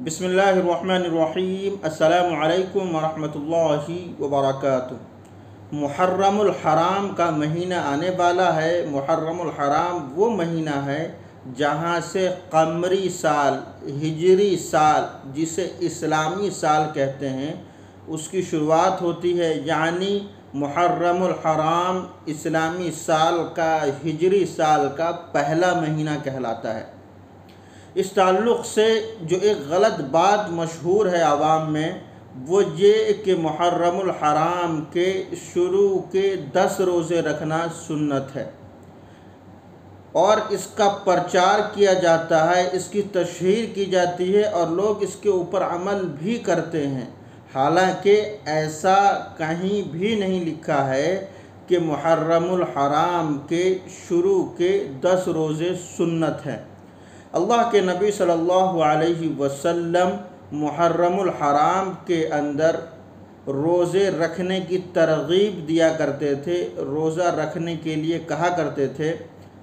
बिसमीम अल्लाम वरहमतुल्लाहि वबरकातुहू। मुहर्रमुल हराम का महीना आने वाला है। मुहर्रमुल हराम वो महीना है जहाँ से कमरी साल, हिजरी साल, जिसे इस्लामी साल कहते हैं, उसकी शुरुआत होती है। यानी मुहर्रमुल हराम इस्लामी साल का, हिजरी साल का पहला महीना कहलाता है। इस ताल्लुक़ से जो एक गलत बात मशहूर है आवाम में, वो ये कि मुहर्रमुल हराम के शुरू के दस रोज़े रखना सुन्नत है। और इसका प्रचार किया जाता है, इसकी तशहर की जाती है और लोग इसके ऊपर अमल भी करते हैं। हालाँकि ऐसा कहीं भी नहीं लिखा है कि मुहर्रमुल हराम के शुरू के दस रोज़े सुन्नत हैं। अल्लाह के नबी सल्लल्लाहु अलैहि वसल्लम मुहर्रमुल हराम के अंदर रोज़े रखने की तरगीब दिया करते थे, रोज़ा रखने के लिए कहा करते थे।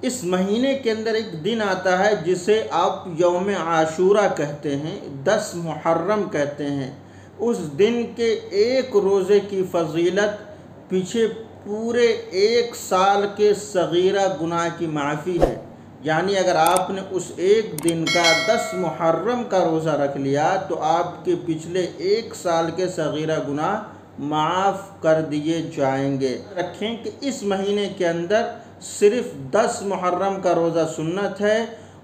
इस महीने के अंदर एक दिन आता है जिसे आप यौम आशूरा कहते हैं, दस मुहर्रम कहते हैं। उस दिन के एक रोज़े की फजीलत पीछे पूरे एक साल के सगीरा गुनाह की माफ़ी है। यानी अगर आपने उस एक दिन का दस मुहर्रम का रोज़ा रख लिया तो आपके पिछले एक साल के सगीरा गुनाह माफ़ कर दिए जाएँगे। रखें कि इस महीने के अंदर सिर्फ़ दस मुहर्रम का रोज़ा सुन्नत है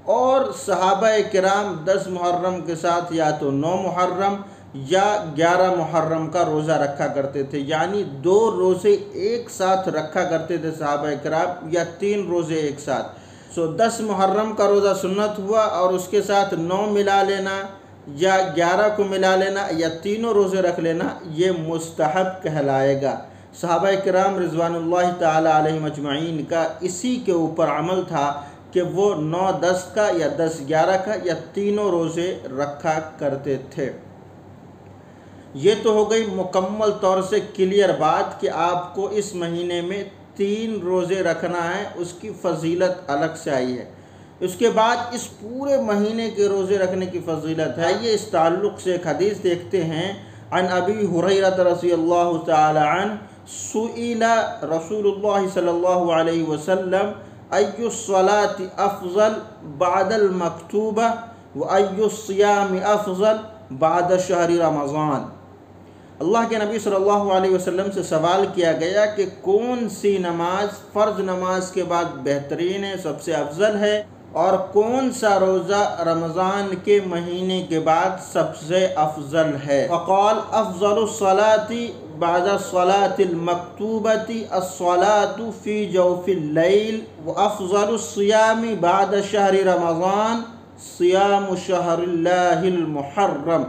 और सहाबा कराम दस मुहर्रम के साथ या तो नौ मुहर्रम या ग्यारह मुहर्रम का रोज़ा रखा करते थे। यानी दो रोज़े एक साथ रखा करते थे सहाबा कराम या तीन रोज़े एक साथ। सो दस मुहर्रम का रोज़ा सुन्नत हुआ और उसके साथ नौ मिला लेना या ग्यारह को मिला लेना या तीनों रोज़े रख लेना, ये मुस्तहब कहलाएगा। सहाबा कराम रिजवान तजमाइन का इसी के ऊपर अमल था कि वो नौ दस का या दस ग्यारह का या तीनों रोज़े रखा करते थे। ये तो हो गई मुकम्मल तौर से क्लियर बात कि आपको इस महीने में तीन रोज़े रखना है, उसकी फजीलत अलग से आई है। उसके बाद इस पूरे महीने के रोज़े रखने की फजीलत है। ये इस ताल्लुक़ से एक हदीस देखते हैं। अन अबी हुरैरत रसी अल्लाह तन सुईला रसूलुल्लाह सल्लल्लाहु अलैहि वसल्लम अयुस्सलाति अफजल बादल मकतूबा, व अयुस्याम अफजल बाद शहरी रमज़ान। अल्लाह के नबी सल्लल्लाहु अलैहि वसल्लम से सवाल किया गया कि कौन सी नमाज़, फ़र्ज़ नमाज़ के बाद बेहतरीन है, सबसे अफजल है? और कौन सा रोज़ा रमज़ान के महीने के बाद सबसे अफजल है? फ़क़ाल अफजलसलाती बाज़लातमकतूबती असलातु फ़ी जौफ़िल्लैल व अफजलसियामी बाद शहर रमज़ान सियाम शहर मुहर्रम।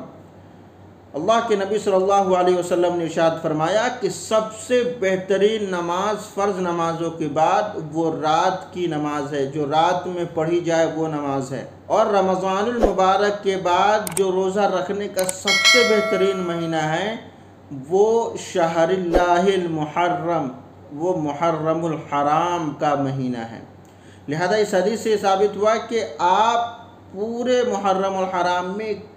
अल्लाह के नबी सल्लल्लाहु अलैहि वसल्लम ने इरशाद फरमाया कि सबसे बेहतरीन नमाज़, फ़र्ज़ नमाज़ों के बाद वो रात की नमाज़ है, जो रात में पढ़ी जाए वो नमाज़ है। और रमज़ानुल मुबारक के बाद जो रोज़ा रखने का सबसे बेहतरीन महीना है, वो शहरिल्लाहिल मुहर्रम, वो मुहर्रमुल हराम का महीना है। लिहाजा इस हदीस से साबित हुआ कि आप पूरे मुहर्रमुल हराम में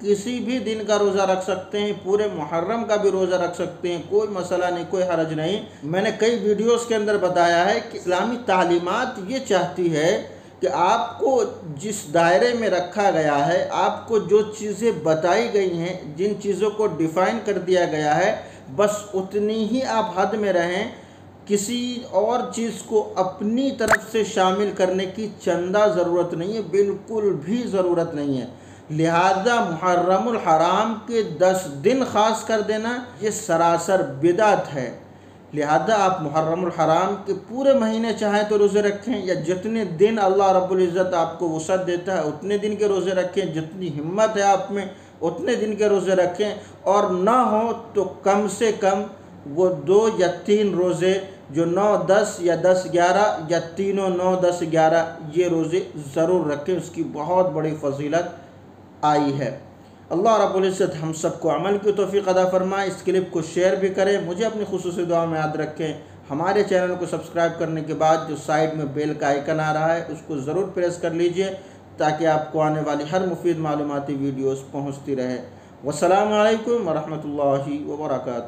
किसी भी दिन का रोज़ा रख सकते हैं, पूरे मुहर्रम का भी रोज़ा रख सकते हैं, कोई मसला नहीं, कोई हरज नहीं। मैंने कई वीडियोस के अंदर बताया है कि इस्लामी तालीमत ये चाहती है कि आपको जिस दायरे में रखा गया है, आपको जो चीज़ें बताई गई हैं, जिन चीज़ों को डिफ़ाइन कर दिया गया है, बस उतनी ही आप हद में रहें। किसी और चीज़ को अपनी तरफ़ से शामिल करने की चंदा ज़रूरत नहीं है, बिल्कुल भी ज़रूरत नहीं है। लिहाजा मुहर्रमुल हराम के दस दिन ख़ास कर देना, ये सरासर बिदात है। लिहाजा आप मुहर्रमुल हराम के पूरे महीने चाहें तो रोज़े रखें, या जितने दिन अल्लाह रब्बुल इज़्ज़त आपको वसत देता है, उतने दिन के रोज़े रखें। जितनी हिम्मत है आप में, उतने दिन के रोज़े रखें। और ना हो तो कम से कम वो दो या तीन रोज़े, जो नौ, दस या दस ग्यारह, या तीनों नौ, दस ग्यारह, ये रोज़े ज़रूर रखें। उसकी बहुत बड़ी फजीलत आई है। अल्लाह रबुल्ज़त हम सबको अमल की तोफ़ी अदा फरमाए, इस क्लिप को शेयर भी करें। मुझे अपनी खसूस दुआ में याद रखें। हमारे चैनल को सब्सक्राइब करने के बाद जो साइड में बेल का आइकन आ रहा है, उसको ज़रूर प्रेस कर लीजिए, ताकि आपको आने वाली हर मुफीद मालूमती वीडियोज़ पहुँचती रहे। वालकम वरहमल वर्का